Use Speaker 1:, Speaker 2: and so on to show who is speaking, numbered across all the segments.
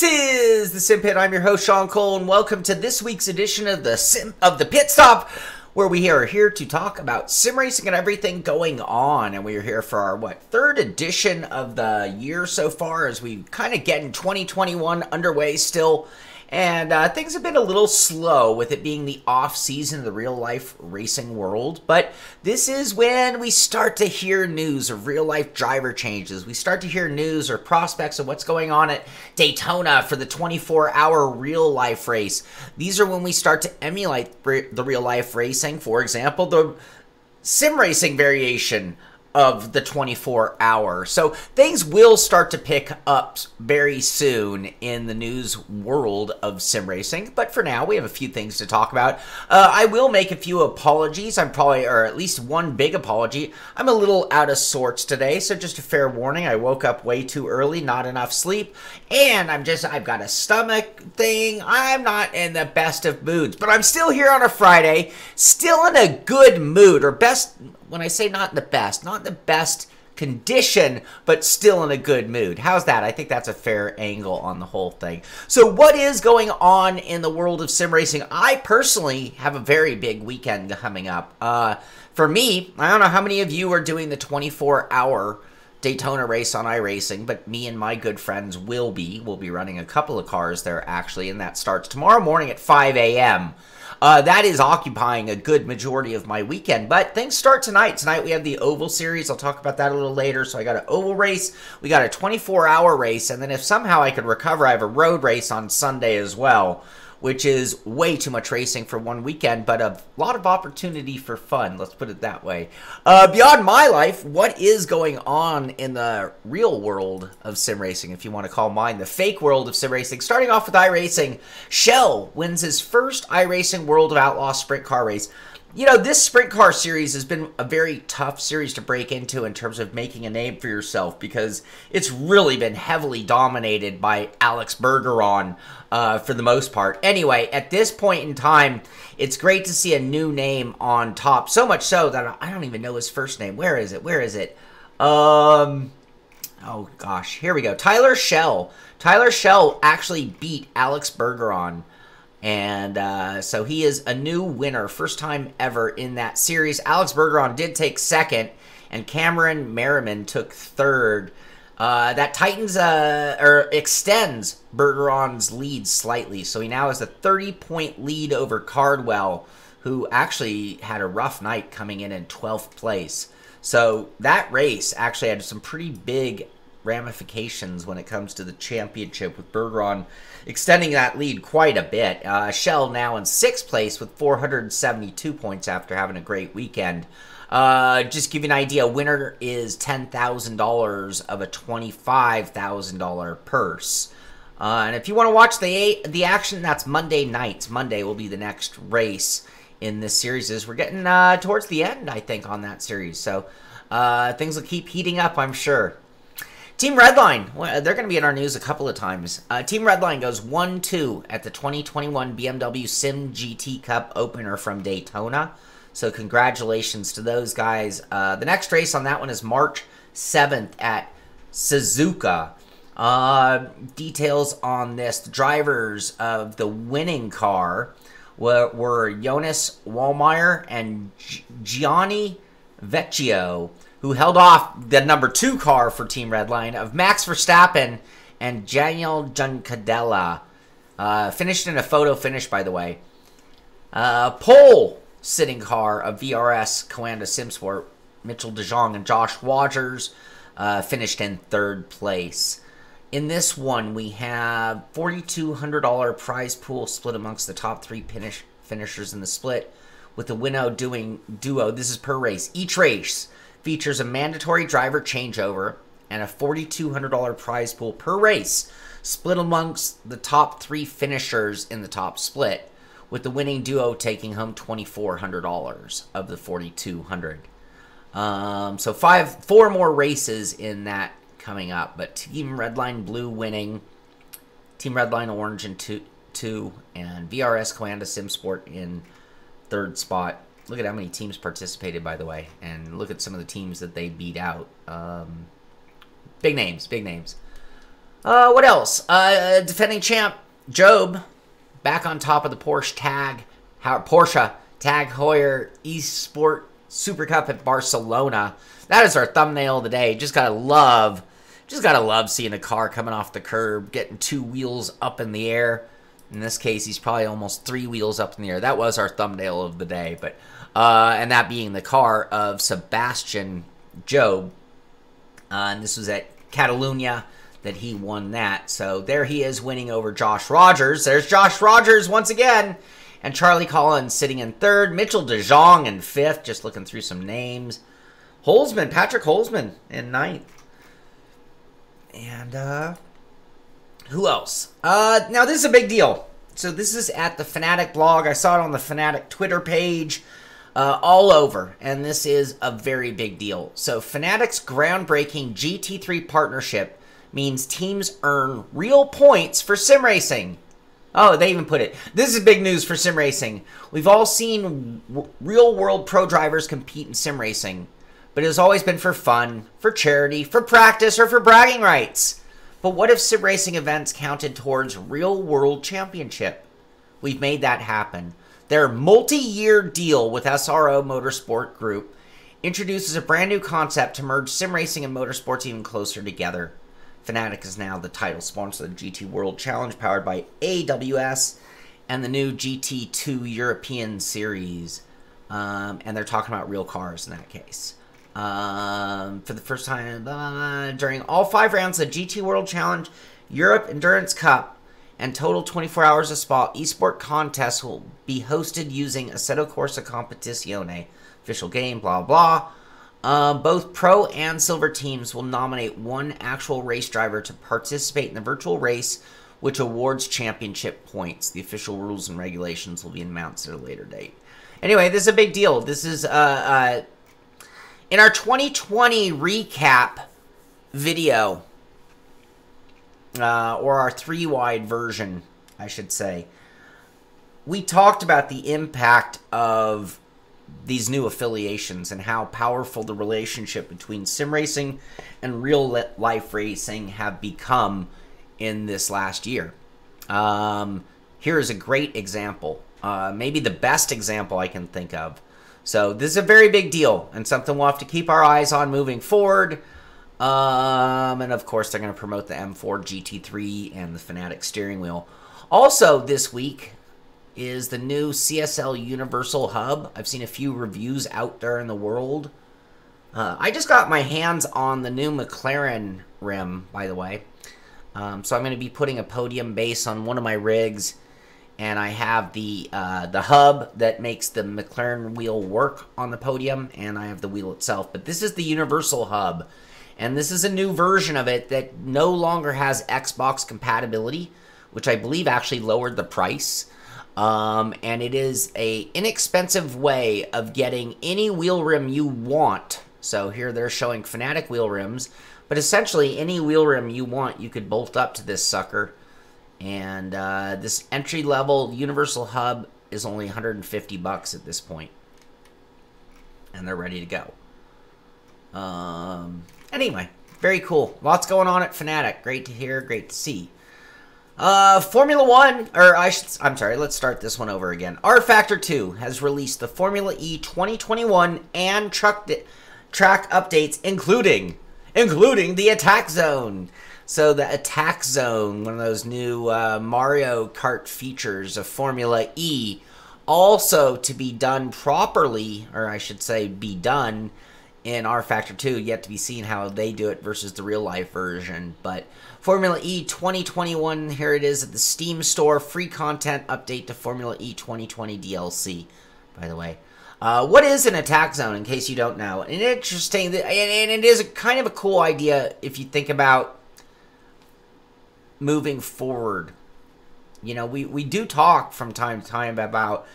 Speaker 1: the Sim Pit. I'm your host Shaun Cole, and welcome to this week's edition of the Sim of the Pit Stop, where we are here to talk about sim racing and everything going on. And we are here for our what third edition of the year so far, as we kind of get in 2021 underway still. And uh, things have been a little slow with it being the off season of the real life racing world. But this is when we start to hear news of real life driver changes. We start to hear news or prospects of what's going on at Daytona for the 24 hour real life race. These are when we start to emulate the real life racing. For example, the sim racing variation of the 24 hour. So things will start to pick up very soon in the news world of sim racing. But for now, we have a few things to talk about. Uh, I will make a few apologies. I'm probably, or at least one big apology. I'm a little out of sorts today, so just a fair warning. I woke up way too early, not enough sleep, and I'm just, I've got a stomach thing. I'm not in the best of moods, but I'm still here on a Friday, still in a good mood, or best, when I say not the best, not the best condition, but still in a good mood. How's that? I think that's a fair angle on the whole thing. So, what is going on in the world of sim racing? I personally have a very big weekend coming up. Uh, for me, I don't know how many of you are doing the 24 hour Daytona race on iRacing, but me and my good friends will be. We'll be running a couple of cars there actually, and that starts tomorrow morning at 5 a.m. Uh, that is occupying a good majority of my weekend. But things start tonight. Tonight we have the Oval Series. I'll talk about that a little later. So I got an Oval race. We got a 24 hour race. And then if somehow I could recover, I have a road race on Sunday as well which is way too much racing for one weekend, but a lot of opportunity for fun. Let's put it that way. Uh, beyond my life, what is going on in the real world of sim racing, if you want to call mine the fake world of sim racing? Starting off with iRacing, Schell wins his first iRacing World of Outlaw sprint car race you know, this sprint car series has been a very tough series to break into in terms of making a name for yourself because it's really been heavily dominated by Alex Bergeron uh, for the most part. Anyway, at this point in time, it's great to see a new name on top. So much so that I don't even know his first name. Where is it? Where is it? Um, oh gosh, here we go. Tyler Schell. Tyler Schell actually beat Alex Bergeron. And uh, so he is a new winner, first time ever in that series. Alex Bergeron did take second, and Cameron Merriman took third. Uh, that tightens uh, or extends Bergeron's lead slightly, so he now has a 30 point lead over Cardwell, who actually had a rough night coming in in 12th place. So that race actually had some pretty big ramifications when it comes to the championship with Bergeron extending that lead quite a bit. Uh, Schell now in sixth place with 472 points after having a great weekend. Uh, just give you an idea, winner is $10,000 of a $25,000 purse. Uh, and if you want to watch the the action, that's Monday nights. Monday will be the next race in this series. We're getting uh, towards the end, I think, on that series. So uh, things will keep heating up, I'm sure. Team Redline, well, they're going to be in our news a couple of times. Uh, Team Redline goes 1 2 at the 2021 BMW Sim GT Cup opener from Daytona. So, congratulations to those guys. Uh, the next race on that one is March 7th at Suzuka. Uh, details on this the drivers of the winning car were, were Jonas Wallmeyer and Gianni Vecchio who held off the number two car for Team Redline of Max Verstappen and Daniel Juncadella. Uh, finished in a photo finish, by the way. Uh, pole sitting car of VRS Coanda Simsport, Mitchell DeJong and Josh Rogers uh, finished in third place. In this one, we have $4,200 prize pool split amongst the top three finish finishers in the split, with the winnow doing duo. This is per race. Each race features a mandatory driver changeover and a $4,200 prize pool per race, split amongst the top three finishers in the top split, with the winning duo taking home $2,400 of the 4,200. Um, so five, four more races in that coming up, but Team Redline Blue winning, Team Redline Orange in two, two, and VRS Coanda Simsport in third spot. Look at how many teams participated, by the way, and look at some of the teams that they beat out. Um, big names, big names. Uh, what else? Uh, defending champ Job back on top of the Porsche tag, Porsche Tag Heuer Esport Super Cup at Barcelona. That is our thumbnail of the day. Just gotta love, just gotta love seeing a car coming off the curb, getting two wheels up in the air. In this case, he's probably almost three wheels up in the air. That was our thumbnail of the day, but uh, and that being the car of Sebastian Job. Uh, and this was at Catalunya that he won that. So there he is winning over Josh Rogers. There's Josh Rogers once again. And Charlie Collins sitting in third. Mitchell DeJong in fifth. Just looking through some names. Holzman, Patrick Holzman in ninth. And uh, who else? Uh, now this is a big deal. So this is at the Fanatec blog. I saw it on the Fanatec Twitter page. Uh, all over, and this is a very big deal. So, Fanatec's groundbreaking GT3 partnership means teams earn real points for sim racing. Oh, they even put it. This is big news for sim racing. We've all seen real world pro drivers compete in sim racing, but it has always been for fun, for charity, for practice, or for bragging rights. But what if sim racing events counted towards real world championship? We've made that happen. Their multi year deal with SRO Motorsport Group introduces a brand new concept to merge sim racing and motorsports even closer together. Fanatec is now the title sponsor of the GT World Challenge powered by AWS and the new GT2 European Series. Um, and they're talking about real cars in that case. Um, for the first time uh, during all five rounds of the GT World Challenge, Europe Endurance Cup, and total 24 hours of spa esport contests will be hosted using Assetto Corsa Competizione, official game, blah blah. Uh, both pro and silver teams will nominate one actual race driver to participate in the virtual race, which awards championship points. The official rules and regulations will be announced at a later date. Anyway, this is a big deal. This is uh, uh, in our 2020 recap video, uh, or our three wide version, I should say. We talked about the impact of these new affiliations and how powerful the relationship between sim racing and real life racing have become in this last year. Um, here is a great example, uh, maybe the best example I can think of. So this is a very big deal and something we'll have to keep our eyes on moving forward. Um, and of course, they're going to promote the M4 GT3 and the Fanatec steering wheel. Also, this week, is the new CSL Universal Hub. I've seen a few reviews out there in the world. Uh, I just got my hands on the new McLaren rim, by the way. Um, so I'm going to be putting a podium base on one of my rigs, and I have the uh, the hub that makes the McLaren wheel work on the podium, and I have the wheel itself. But this is the Universal Hub, and this is a new version of it that no longer has Xbox compatibility, which I believe actually lowered the price. Um, and it is a inexpensive way of getting any wheel rim you want. So here they're showing Fanatec wheel rims, but essentially any wheel rim you want, you could bolt up to this sucker. And uh, this entry level universal hub is only 150 bucks at this point, and they're ready to go. Um, anyway, very cool. Lots going on at Fanatec. Great to hear. Great to see. Uh, Formula One, or I should, I'm sorry, let's start this one over again. rFactor 2 has released the Formula E 2021 and truck track updates, including, including the attack zone. So the attack zone, one of those new uh, Mario Kart features of Formula E, also to be done properly, or I should say, be done in rFactor 2. Yet to be seen how they do it versus the real life version, but Formula E 2021, here it is at the Steam Store. Free content update to Formula E 2020 DLC, by the way. Uh, what is an attack zone, in case you don't know? An interesting, and it is a kind of a cool idea if you think about moving forward. You know, we, we do talk from time to time about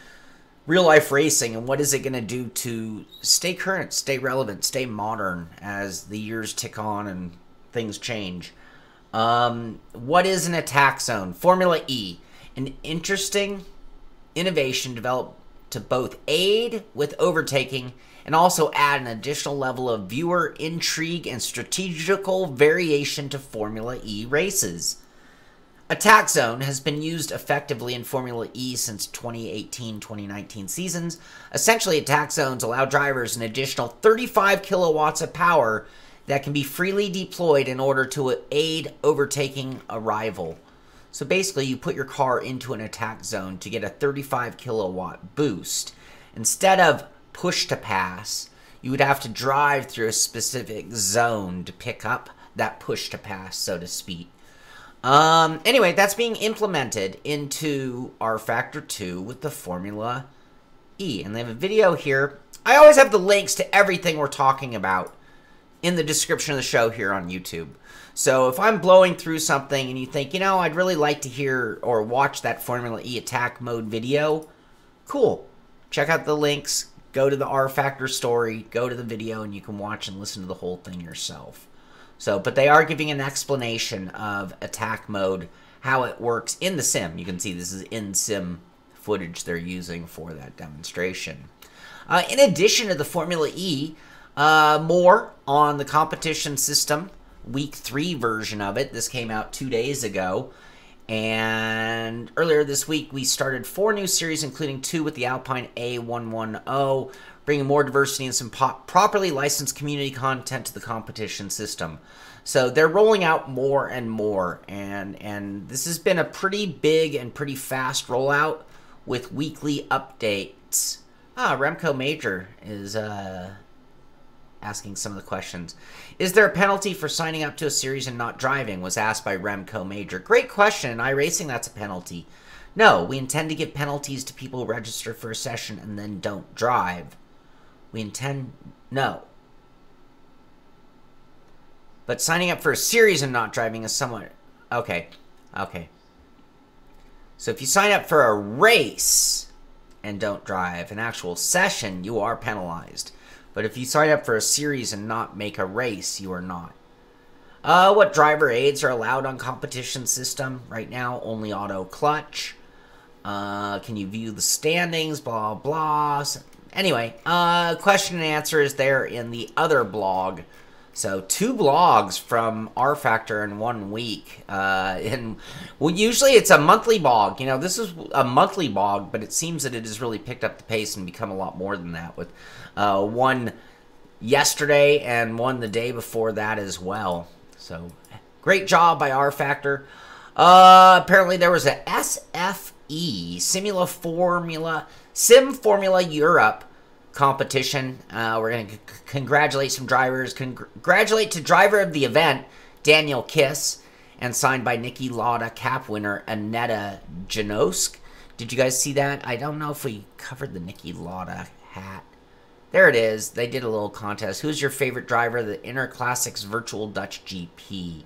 Speaker 1: real life racing and what is it going to do to stay current, stay relevant, stay modern as the years tick on and things change. Um, what is an attack zone? Formula E, an interesting innovation developed to both aid with overtaking and also add an additional level of viewer intrigue and strategical variation to Formula E races. Attack Zone has been used effectively in Formula E since 2018 2019 seasons. Essentially, attack zones allow drivers an additional 35 kilowatts of power that can be freely deployed in order to aid overtaking a rival. So basically, you put your car into an attack zone to get a 35 kilowatt boost. Instead of push to pass, you would have to drive through a specific zone to pick up that push to pass, so to speak. Um, anyway, that's being implemented into rFactor 2 with the Formula E. And they have a video here. I always have the links to everything we're talking about in the description of the show here on YouTube. So if I'm blowing through something and you think, you know, I'd really like to hear or watch that Formula E attack mode video, cool. Check out the links, go to the rFactor story, go to the video, and you can watch and listen to the whole thing yourself. So, but they are giving an explanation of attack mode, how it works in the sim. You can see this is in sim footage they're using for that demonstration. Uh, in addition to the Formula E, uh, more on the competition system, week three version of it. This came out two days ago. And earlier this week, we started four new series, including two with the Alpine A110, bringing more diversity and some properly licensed community content to the competition system. So they're rolling out more and more, and and this has been a pretty big and pretty fast rollout with weekly updates. Ah, Remco Major is uh, asking some of the questions. Is there a penalty for signing up to a series and not driving? Was asked by Remco Major. Great question. In iRacing, that's a penalty. No, we intend to give penalties to people who register for a session and then don't drive. We intend. No. But signing up for a series and not driving is somewhat. Okay. Okay. So if you sign up for a race and don't drive, an actual session, you are penalized. But if you sign up for a series and not make a race, you are not. Uh, what driver aids are allowed on competition system right now? Only auto clutch. Uh, can you view the standings? Blah blah. Anyway, uh, question and answer is there in the other blog. So two blogs from rFactor in one week. Uh, and well, usually it's a monthly blog. You know, this is a monthly blog, but it seems that it has really picked up the pace and become a lot more than that. With uh, one yesterday and one the day before that as well. So great job by rFactor. Uh, apparently there was a SFE Simula Formula Sim Formula Europe competition. Uh, we're going to congratulate some drivers. Congratulate to driver of the event, Daniel Kiss, and signed by Niki Lauda cap winner Annetta Janosk. Did you guys see that? I don't know if we covered the Niki Lauda hat. There it is. They did a little contest. Who's your favorite driver? The Inter Classics Virtual Dutch GP.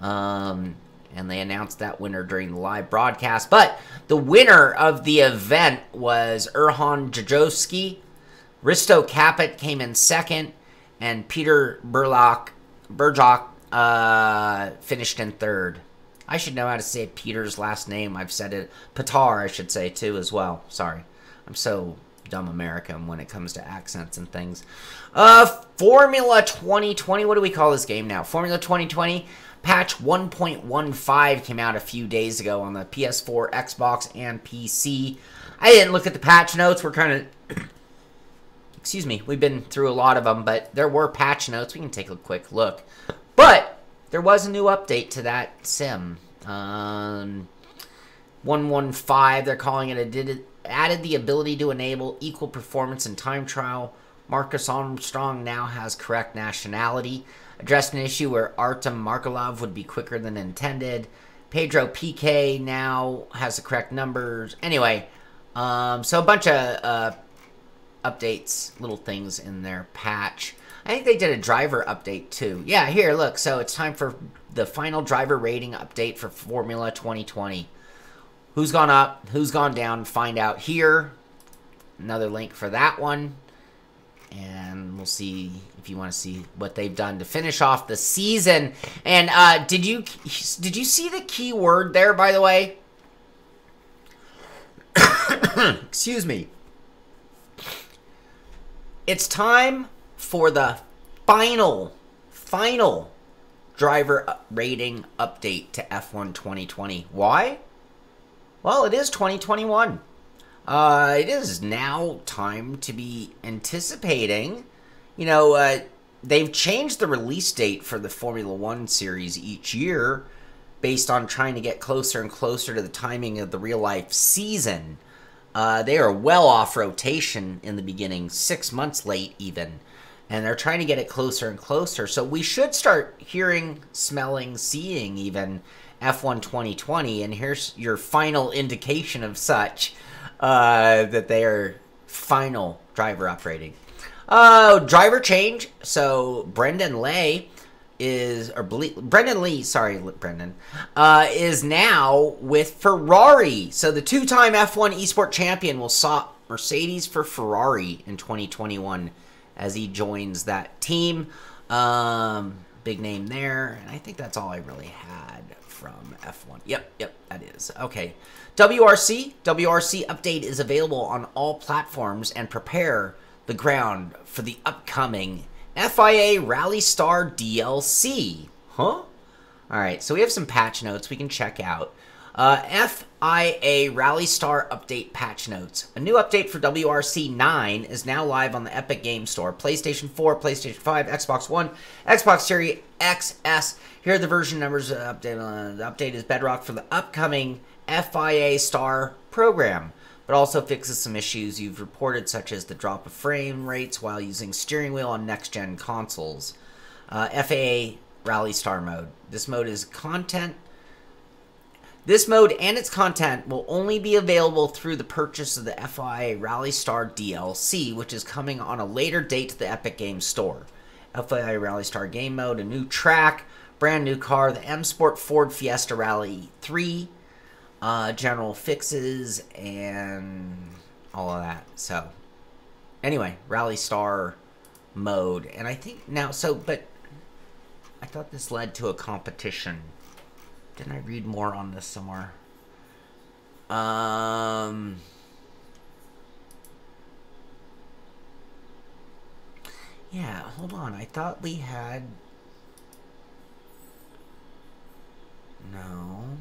Speaker 1: Um, and they announced that winner during the live broadcast. But the winner of the event was Erhan Jajowski. Risto Caput came in second, and Peter Burlock, Burjock uh, finished in third. I should know how to say Peter's last name. I've said it. Patar, I should say, too, as well. Sorry. I'm so dumb American when it comes to accents and things. Uh, Formula 2020. What do we call this game now? Formula 2020. Patch 1.15 came out a few days ago on the PS4, Xbox, and PC. I didn't look at the patch notes. We're kind of... excuse me. We've been through a lot of them, but there were patch notes. We can take a quick look. But there was a new update to that sim. Um, 115, they're calling it. It did added the ability to enable equal performance in time trial. Marcus Armstrong now has correct nationality. Addressed an issue where Artem Markelov would be quicker than intended. Pedro Piquet now has the correct numbers. Anyway, um, so a bunch of uh, updates, little things in their patch. I think they did a driver update too. Yeah, here, look. So it's time for the final driver rating update for Formula 2020. Who's gone up? Who's gone down? Find out here. Another link for that one. And we'll see if you want to see what they've done to finish off the season. And uh, did you did you see the key word there, by the way? Excuse me. It's time for the final, final driver rating update to F1 2020. Why? Well, it is 2021. Uh, it is now time to be anticipating. You know, uh, they've changed the release date for the Formula One series each year based on trying to get closer and closer to the timing of the real life season. Uh, they are well off rotation in the beginning, six months late even. And they're trying to get it closer and closer. So we should start hearing, smelling, seeing even F1 2020. And here's your final indication of such uh, that they are final driver upgrading. Uh, driver change. So Brendon Lay is or Brendon Leigh, sorry, Brendon, uh, is now with Ferrari. So the two-time F1 Esport champion will swap Mercedes for Ferrari in 2021 as he joins that team. Um, big name there, and I think that's all I really had from F1. Yep, yep, that is okay. WRC, WRC update is available on all platforms and prepare the ground for the upcoming FIA Rally Star DLC. Huh? Alright, so we have some patch notes we can check out. Uh, FIA Rally Star Update Patch Notes. A new update for WRC 9 is now live on the Epic Game Store. PlayStation 4, PlayStation 5, Xbox One, Xbox Series XS. Here are the version numbers. Uh, update, uh, the update is bedrock for the upcoming FIA Star program but also fixes some issues you've reported, such as the drop of frame rates while using steering wheel on next gen consoles. Uh, FIA Rally Star mode. This mode is content. This mode and its content will only be available through the purchase of the FIA Rally Star DLC, which is coming on a later date to the Epic Games Store. FIA Rally Star game mode, a new track, brand new car, the M Sport Ford Fiesta Rally 3, uh, general fixes and all of that. So, anyway, Rally Star mode. And I think now, so, but I thought this led to a competition. Didn't I read more on this somewhere? Um. Yeah, hold on. I thought we had. No.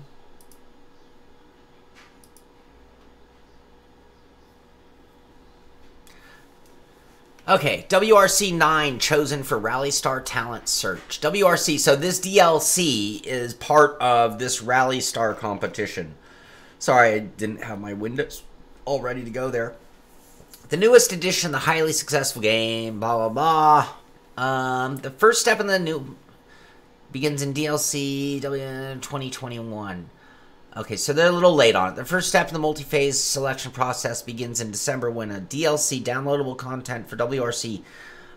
Speaker 1: Okay, WRC 9 chosen for Rally Star Talent Search. WRC, so this DLC is part of this Rally Star competition. Sorry, I didn't have my windows all ready to go there. The newest edition, the highly successful game, blah, blah, blah. Um, the first step in the new begins in DLC W 2021. Okay, so they're a little late on it. The first step in the multi-phase selection process begins in December when a DLC downloadable content for WRC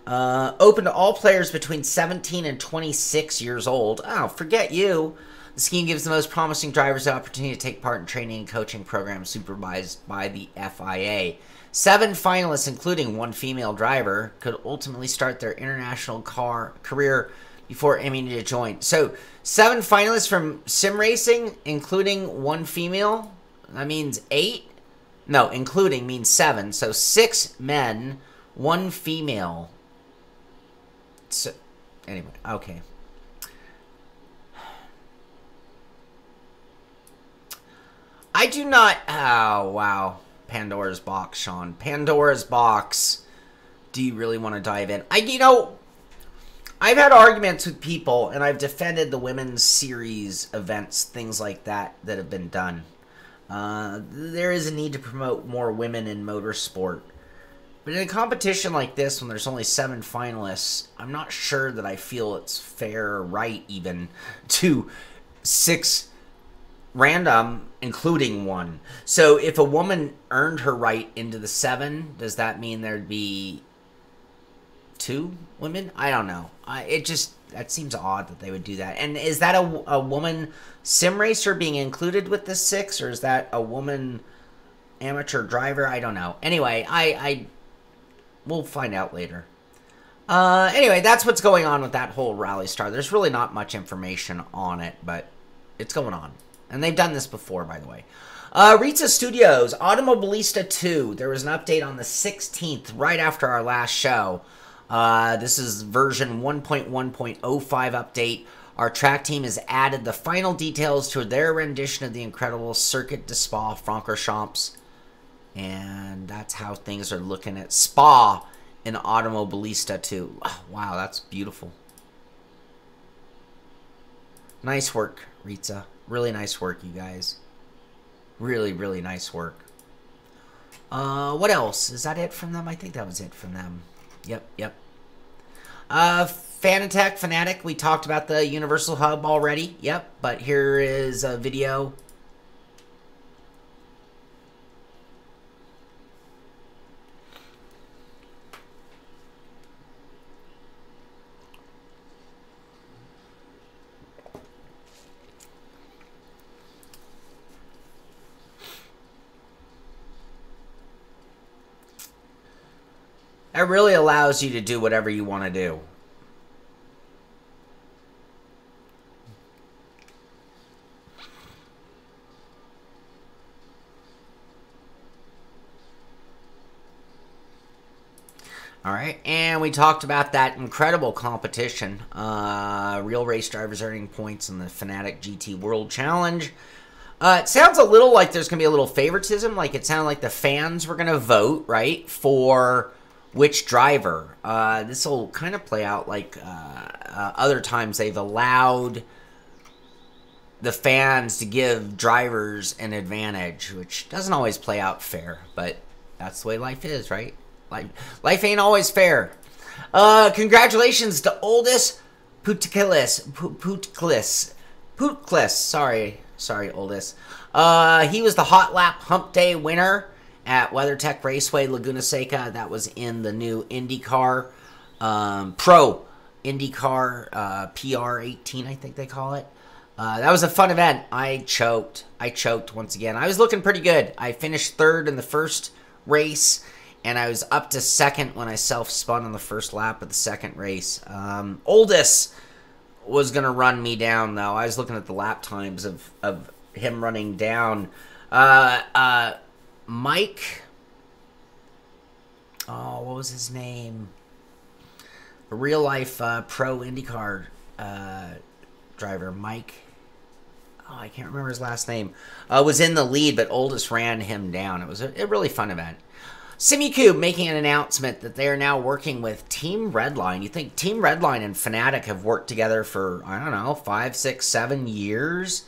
Speaker 1: uh, open to all players between 17 and 26 years old. Oh, forget you. The scheme gives the most promising drivers the opportunity to take part in training and coaching programs supervised by the FIA. Seven finalists, including one female driver, could ultimately start their international car career before aiming to join. So seven finalists from sim racing, including one female. That means eight. No, including means seven. So six men, one female. So anyway, okay. I do not. Oh wow, Pandora's box, Shaun. Pandora's box. Do you really want to dive in? I, you know, I've had arguments with people, and I've defended the women's series events, things like that, that have been done. Uh, there is a need to promote more women in motorsport. But in a competition like this, when there's only seven finalists, I'm not sure that I feel it's fair or right even to six random, including one. So if a woman earned her right into the seven, does that mean there'd be two women. I don't know. It just that seems odd that they would do that. And is that a, a woman sim racer being included with the six, or is that a woman amateur driver? I don't know. Anyway, I I we'll find out later. Uh, anyway, that's what's going on with that whole Rally Star. There's really not much information on it, but it's going on. And they've done this before, by the way. Uh, Studios, Automobilista 2. There was an update on the 16th, right after our last show. Uh, this is version 1.1.05 update. Our track team has added the final details to their rendition of the incredible Circuit de Spa Francorchamps. And that's how things are looking at Spa in Automobilista too. Oh, wow, that's beautiful. Nice work, Reiza. Really nice work, you guys. Really, really nice work. Uh, what else? Is that it from them? I think that was it from them. Yep, yep. Uh, Fanatec, Fanatic, we talked about the Universal Hub already. Yep, but here is a video It really allows you to do whatever you want to do. All right, and we talked about that incredible competition. Uh, real race drivers earning points in the Fanatec GT World Challenge. Uh, it sounds a little like there's going to be a little favoritism. Like it sounded like the fans were going to vote, right, for which driver. Uh, this will kind of play out like uh, uh, other times they've allowed the fans to give drivers an advantage, which doesn't always play out fair, but that's the way life is, right? Life, life ain't always fair. Uh, congratulations to Oldest Putklis. Putklis. Putklis. Sorry. Sorry, Oldest. Uh, he was the Hot Lap Hump Day winner at WeatherTech Raceway Laguna Seca. That was in the new IndyCar um, Pro IndyCar uh, PR18, I think they call it. Uh, that was a fun event. I choked. I choked once again. I was looking pretty good. I finished third in the first race, and I was up to second when I self spun on the first lap of the second race. Um, oldest was going to run me down, though. I was looking at the lap times of, of him running down. Uh, uh, Mike. Oh, what was his name? A real life uh, pro IndyCar uh, driver, Mike. Oh, I can't remember his last name. Uh, was in the lead, but Oldest ran him down. It was a, a really fun event. Simucube making an announcement that they are now working with Team Redline. You think Team Redline and Fanatec have worked together for, I don't know, five, six, seven years?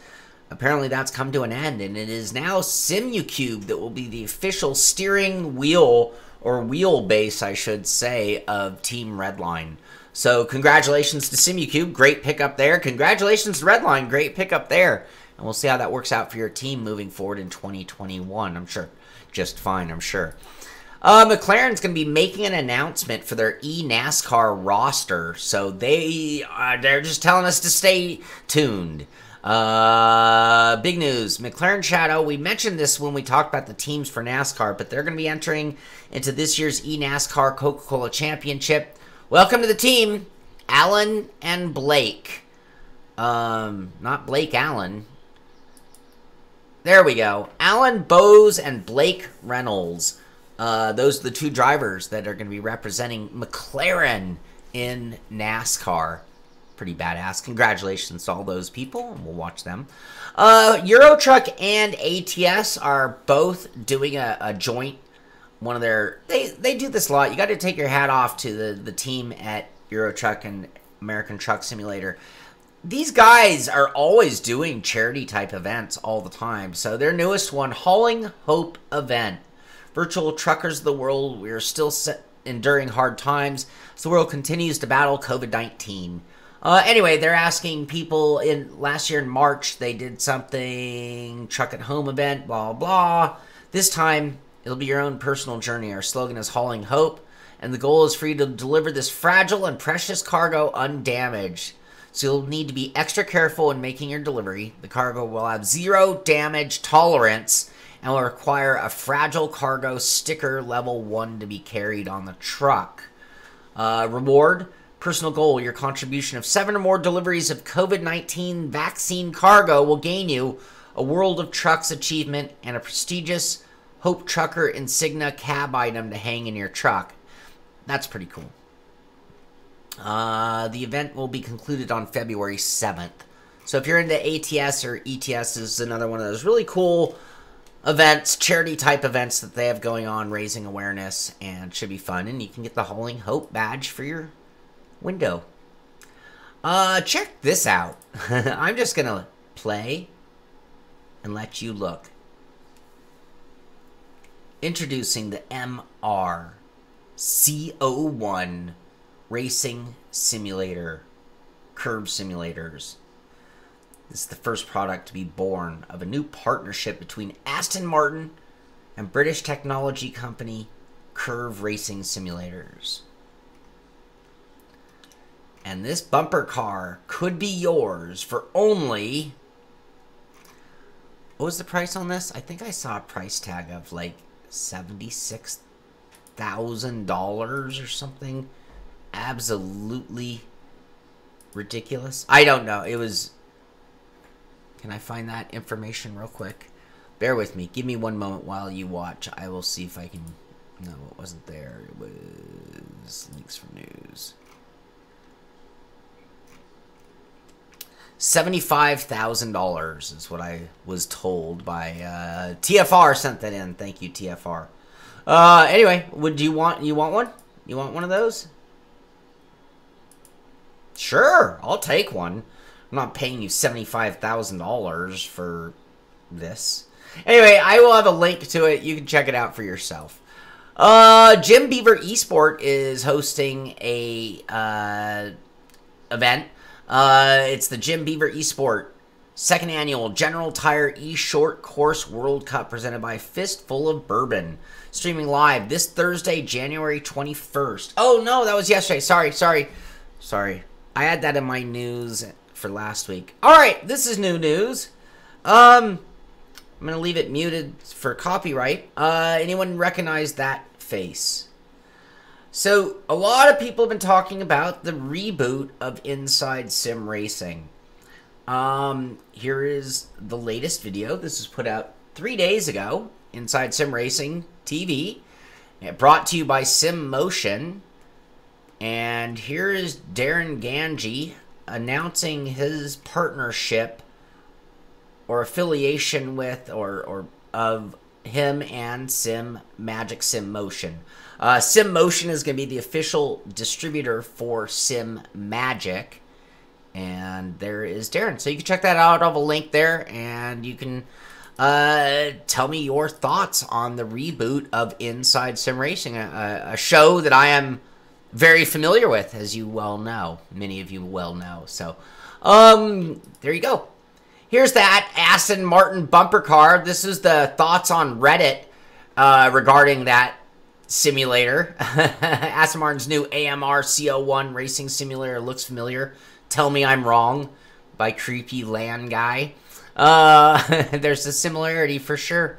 Speaker 1: Apparently that's come to an end, and it is now Simucube that will be the official steering wheel, or wheelbase, I should say, of Team Redline. So congratulations to Simucube, great pickup there. Congratulations to Redline, great pickup there. And we'll see how that works out for your team moving forward in 2021. I'm sure just fine, I'm sure. Uh, McLaren's going to be making an announcement for their eNASCAR roster, so they uh, they're just telling us to stay tuned. Uh, big news. McLaren Shadow. We mentioned this when we talked about the teams for NASCAR, but they're going to be entering into this year's eNASCAR Coca Cola Championship. Welcome to the team, Allen and Blake. Um, not Blake Allen. There we go. Allen Boes and Blake Reynolds. Uh, those are the two drivers that are going to be representing McLaren in NASCAR pretty badass. Congratulations to all those people, we'll watch them. Uh, Eurotruck and ATS are both doing a, a joint. One of their they they do this a lot. You got to take your hat off to the the team at Eurotruck and American Truck Simulator. These guys are always doing charity type events all the time. So their newest one, Hauling Hope event, virtual truckers of the world. We are still enduring hard times. the world continues to battle COVID nineteen. Uh, anyway, they're asking people in last year in March they did something truck at home event, blah blah. This time it'll be your own personal journey. Our slogan is hauling hope, and the goal is for you to deliver this fragile and precious cargo undamaged. So you'll need to be extra careful in making your delivery. The cargo will have zero damage tolerance and will require a fragile cargo sticker level one to be carried on the truck. Uh, reward personal goal, your contribution of seven or more deliveries of COVID 19 vaccine cargo will gain you a World of Trucks achievement and a prestigious Hope Trucker Insignia cab item to hang in your truck. That's pretty cool. Uh, the event will be concluded on February 7th. So if you're into ATS or ETS, is another one of those really cool events, charity type events that they have going on, raising awareness, and should be fun. And you can get the Hauling Hope badge for your window. Uh, check this out. I'm just gonna play and let you look. Introducing the MR CO1 Racing Simulator Curv Simulators. This is the first product to be born of a new partnership between Aston Martin and British technology company Curv Racing Simulators. And this bumper car could be yours for only. What was the price on this? I think I saw a price tag of like $76,000 or something. Absolutely ridiculous. I don't know. It was can I find that information real quick? Bear with me. Give me one moment while you watch. I will see if I can... No, it wasn't there. It was links from news. $75,000 is what I was told by uh, TFR sent that in. Thank you, TFR. Uh, anyway, would you want you want one? You want one of those? Sure, I'll take one. I'm not paying you $75,000 for this. Anyway, I will have a link to it. You can check it out for yourself. Uh, Jim Beaver Esport is hosting a uh, event. Uh, it's the Jim Beaver Esport second annual General Tire E Short Course World Cup presented by Fistful of Bourbon. Streaming live this Thursday, January 21st. Oh, no, that was yesterday. Sorry, sorry, sorry. I had that in my news for last week. All right, this is new news. Um, I'm gonna leave it muted for copyright. Uh, anyone recognize that face? So a lot of people have been talking about the reboot of Inside Sim Racing. Um, here is the latest video. This was put out three days ago. Inside Sim Racing TV, brought to you by Sim Motion. And here is Darin Gangi announcing his partnership or affiliation with or, or of him and Sim Magic Sim Motion. Uh, Sim Motion is going to be the official distributor for Sim Magic. And there is Darin. So you can check that out. I'll have a link there. And you can uh, tell me your thoughts on the reboot of Inside Sim Racing, a, a show that I am very familiar with, as you well know. Many of you well know. So, um, there you go. Here's that Aston Martin bumper car. This is the thoughts on Reddit uh, regarding that simulator. Aston Martin's new AMR CO1 racing simulator looks familiar. Tell me I'm wrong by Creepy Land Guy. Uh, there's a similarity for sure.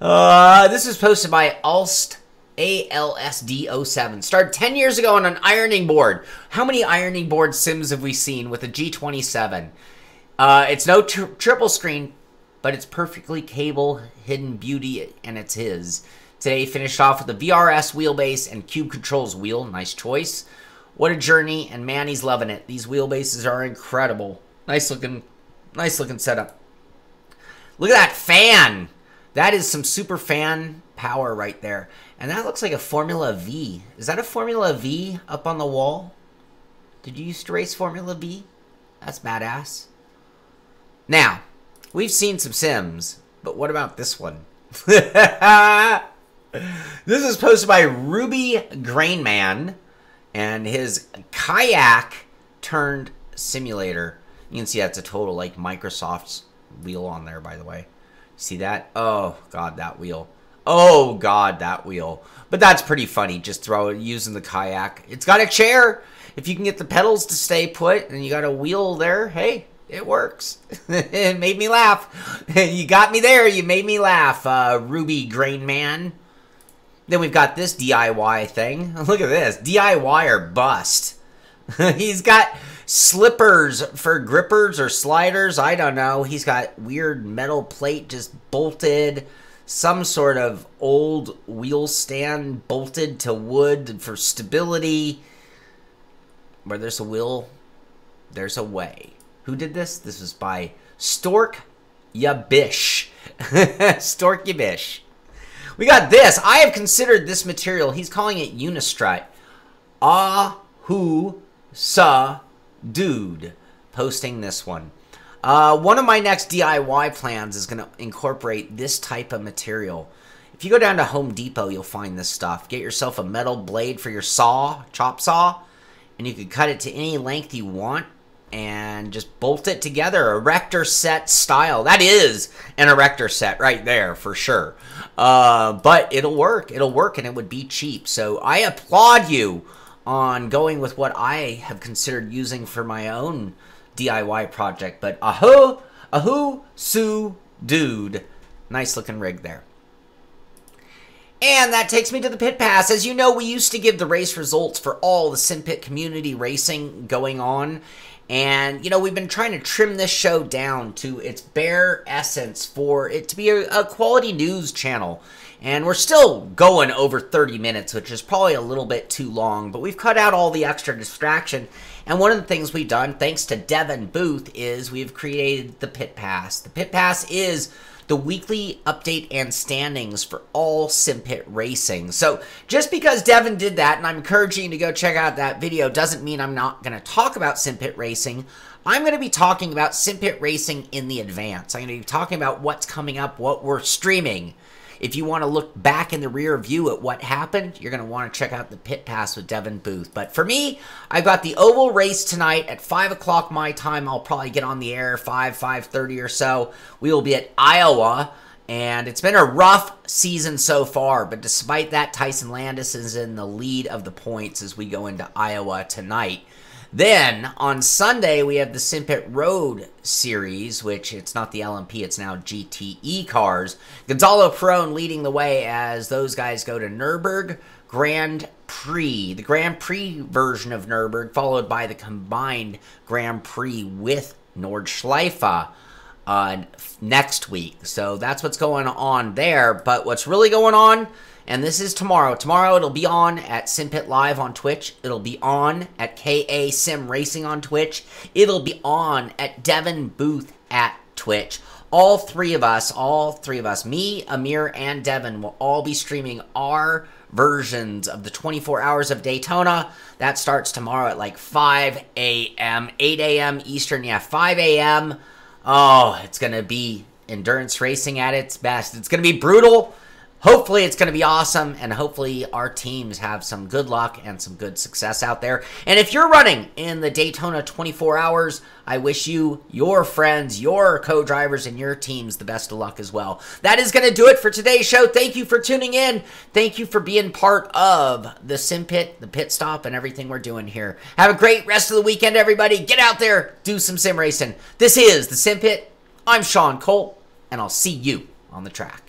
Speaker 1: Uh, this is posted by Alst ALSD07. Started 10 years ago on an ironing board. How many ironing board sims have we seen with a G27? Uh, it's no tr triple screen, but it's perfectly cable, hidden beauty, and it's his. Today finished off with the VRS wheelbase and Cube Controls wheel. Nice choice. What a journey, and man, he's loving it. These wheelbases are incredible. Nice looking, nice looking setup. Look at that fan. That is some super fan power right there. And that looks like a Formula V. Is that a Formula V up on the wall? Did you used to race Formula V? That's badass. Now, we've seen some Sims, but what about this one? this is posted by Ruby Grainman and his kayak turned simulator. You can see that's a total like Microsoft's wheel on there, by the way. See that? Oh, God, that wheel. Oh God, that wheel. But that's pretty funny. Just throw it using the kayak. It's got a chair. If you can get the pedals to stay put and you got a wheel there, hey, it works. it made me laugh. you got me there. You made me laugh, uh, Ruby Grain Man. Then we've got this DIY thing. Look at this. DIY or bust. He's got slippers for grippers or sliders. I don't know. He's got weird metal plate just bolted some sort of old wheel stand bolted to wood for stability. where there's a will, there's a way. Who did this? This was by Stork Yabish. Stork Yabish. We got this. I have considered this material. He's calling it Unistrut. Ah, who, sa, dude. Posting this one. Uh, one of my next DIY plans is going to incorporate this type of material. If you go down to Home Depot, you'll find this stuff. Get yourself a metal blade for your saw, chop saw, and you can cut it to any length you want and just bolt it together. Erector set style. That is an erector set right there for sure. Uh, but it'll work. It'll work and it would be cheap. So I applaud you on going with what I have considered using for my own DIY project. But ahoo, ahoo, Sue, dude. Nice looking rig there. And that takes me to the pit pass. As you know, we used to give the race results for all the SimPit community racing going on. And, you know, we've been trying to trim this show down to its bare essence for it to be a, a, quality news channel. And we're still going over 30 minutes, which is probably a little bit too long, but we've cut out all the extra distraction. And one of the things we've done, thanks to Devin Booth, is we've created the Pit Pass. The Pit Pass is the weekly update and standings for all SimPit racing. So just because Devin did that, and I'm encouraging you to go check out that video, doesn't mean I'm not going to talk about SimPit racing. I'm going to be talking about SimPit racing in the advance. I'm going to be talking about what's coming up, what we're streaming, if you want to look back in the rear view at what happened, you're going to want to check out the pit pass with Devin Booth. But for me, I've got the oval race tonight at 5 o'clock my time. I'll probably get on the air 5, 5.30 or so. We will be at Iowa. And it's been a rough season so far, but despite that, Tyson Landis is in the lead of the points as we go into Iowa tonight. Then on Sunday we have the SimPit Road series, which it's not the LMP, it's now GTE cars. Gonzalo Prone leading the way as those guys go to Nurburg Grand Prix, the Grand Prix version of Nurburg, followed by the combined Grand Prix with Nordschleife uh, next week. So that's what's going on there. But what's really going on and this is tomorrow. Tomorrow it'll be on at SimPit Live on Twitch. It'll be on at KA Sim Racing on Twitch. It'll be on at Devin Booth at Twitch. All three of us, all three of us, me, Amir, and Devin, will all be streaming our versions of the 24 Hours of Daytona. That starts tomorrow at like 5 a.m., 8 a.m. Eastern. Yeah, 5 a.m. Oh, it's going to be endurance racing at its best. It's going to be brutal hopefully it's going to be awesome and hopefully our teams have some good luck and some good success out there. And if you're running in the daytona 24 hours i wish you your friends your co-drivers and your teams the best of luck as well. That is going to do it for today's show. Thank you for tuning in. Thank you for being part of the sim pit the pit stop and everything we're doing here. Have a great rest of the weekend everybody. Get out there do some sim racing. This is the sim pit. I'm Shaun Cole and i'll see you on the track